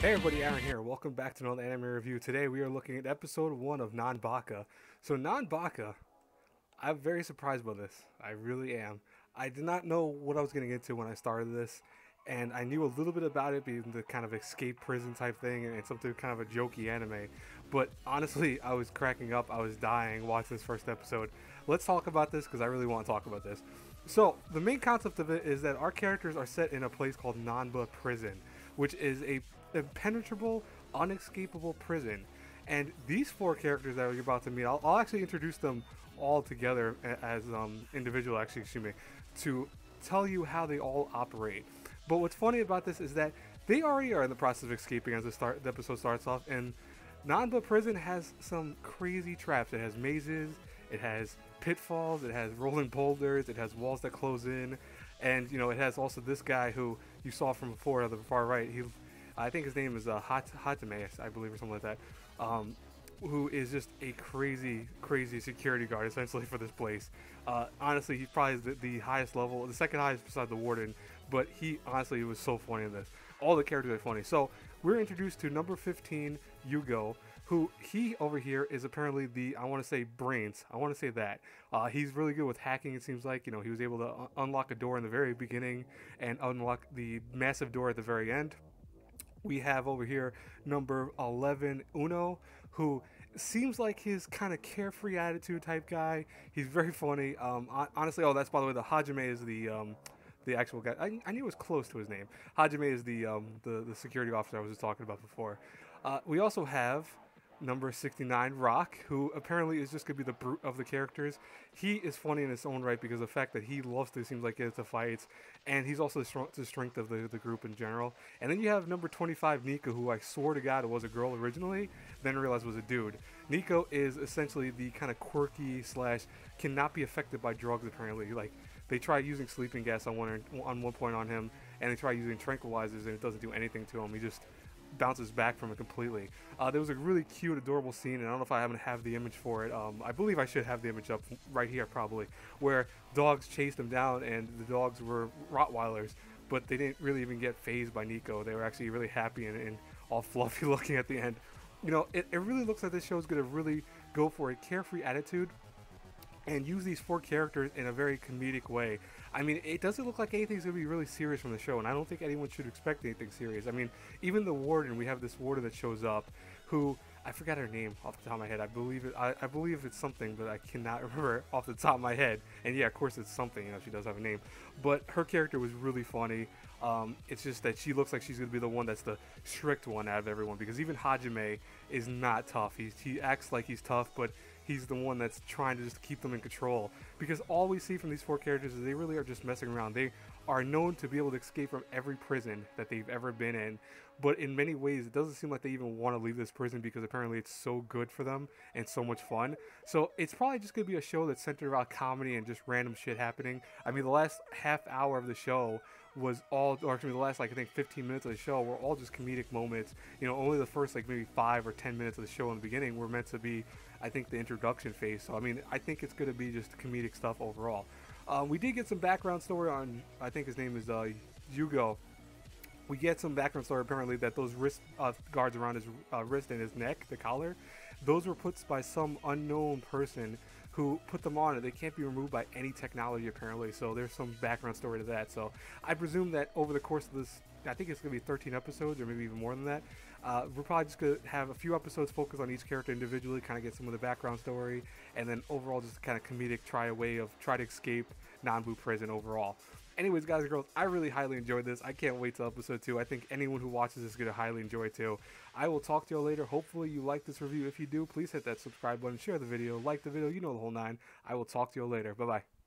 Hey everybody, Aaron here. Welcome back to another anime review. Today we are looking at episode 1 of Nanbaka. So Nanbaka, I'm very surprised by this. I really am. I did not know what I was getting into when I started this, and I knew a little bit about it being the kind of escape prison type thing and something kind of a jokey anime. But honestly, I was cracking up. I was dying watching this first episode. Let's talk about this because I really want to talk about this. So, the main concept of it is that our characters are set in a place called Nanba Prison, which is a impenetrable, unescapable prison. And these four characters that you're about to meet, I'll, I'll actually introduce them all together as um, individual, actually, excuse me, to tell you how they all operate. But what's funny about this is that they already are in the process of escaping as the start the episode starts off, and Nanba Prison has some crazy traps. It has mazes, it has pitfalls, it has rolling boulders, it has walls that close in, and you know it has also this guy who you saw from before on the far right. He, I think his name is uh, Hat Hatame, I believe, or something like that. Um, who is just a crazy, crazy security guard essentially for this place. Uh, honestly, he's probably the, the, highest level, the second highest beside the warden. But he honestly was so funny in this. All the characters are funny. So we're introduced to number 15, Yugo, who he over here is apparently the I want to say brains. I want to say that uh, he's really good with hacking. It seems like you know he was able to un- unlock a door in the very beginning and unlock the massive door at the very end we have over here number 11 Uno, who seems like his kind of carefree attitude type guy. He's very funny. Um, honestly, oh, that's by the way, the Hajime is the um, the actual guy. I, I, knew it was close to his name. Hajime is the um, the, the security officer I was just talking about before. Uh, we also have number 69, Rock, who apparently is just going to be the brute of the characters. He is funny in his own right because the fact that he loves to, seems like get into fights, and he's also the, strength of the, the group in general. And then you have number 25, Nico, who I swore to God was a girl originally, then realized was a dude. Nico is essentially the kind of quirky slash cannot be affected by drugs apparently. Like, they try using sleeping gas on one, on one point on him, and they try using tranquilizers, and it doesn't do anything to him. He just bounces back from it completely. Uh, there was a really cute, adorable scene, and I don't know if I happen to have the image for it. Um, I believe I should have the image up right here, probably, where dogs chased him down, and the dogs were Rottweilers, but they didn't really even get phased by Nico. They were actually really happy and, and all fluffy looking at the end. You know, it, it really looks like this show is going to really go for a carefree attitude and use these four characters in a very comedic way. I mean, it doesn't look like anything's going to be really serious from the show, and I don't think anyone should expect anything serious. I mean, even the warden, we have this warden that shows up who I forgot her name off the top of my head. I believe it. I, I, believe it's something, but I cannot remember off the top of my head. And yeah, of course it's something. You know, she does have a name. But her character was really funny. Um, it's just that she looks like she's gonna be the one that's the strict one out of everyone because even Hajime is not tough. He's, he acts like he's tough, but he's the one that's trying to just keep them in control. Because all we see from these four characters is they really are just messing around. They are known to be able to escape from every prison that they've ever been in. But in many ways, it doesn't seem like they even want to leave this prison because apparently it's so good for them and so much fun. So it's probably just going to be a show that's centered around comedy and just random shit happening. I mean, the last half hour of the show was all, or actually the last like I think 15 minutes of the show were all just comedic moments. You know, only the first like maybe five or 10 minutes of the show in the beginning were meant to be, I think, the introduction phase. So I mean, I think it's going to be just comedic stuff overall. Um, we did get some background story on, I think his name is uh, Yugo. We get some background story apparently that those wrist uh, guards around his uh, wrist and his neck, the collar, those were put by some unknown person who put them on and they can't be removed by any technology apparently. So there's some background story to that. So i presume that over the course of this i think it's going to be 13 episodes or maybe even more than that uh, we're probably just going to have a few episodes focused on each character individually kind of get some of the background story and then overall just kind of comedic try a way of try to escape Nanba prison overall anyways, guys and girls, I really highly enjoyed this. I can't wait till episode two. I think anyone who watches this is going to highly enjoy it too. I will talk to y'all later. Hopefully, you like this review. If you do, please hit that subscribe button, share the video, like the video. You know the whole nine. I will talk to y'all later. Bye bye.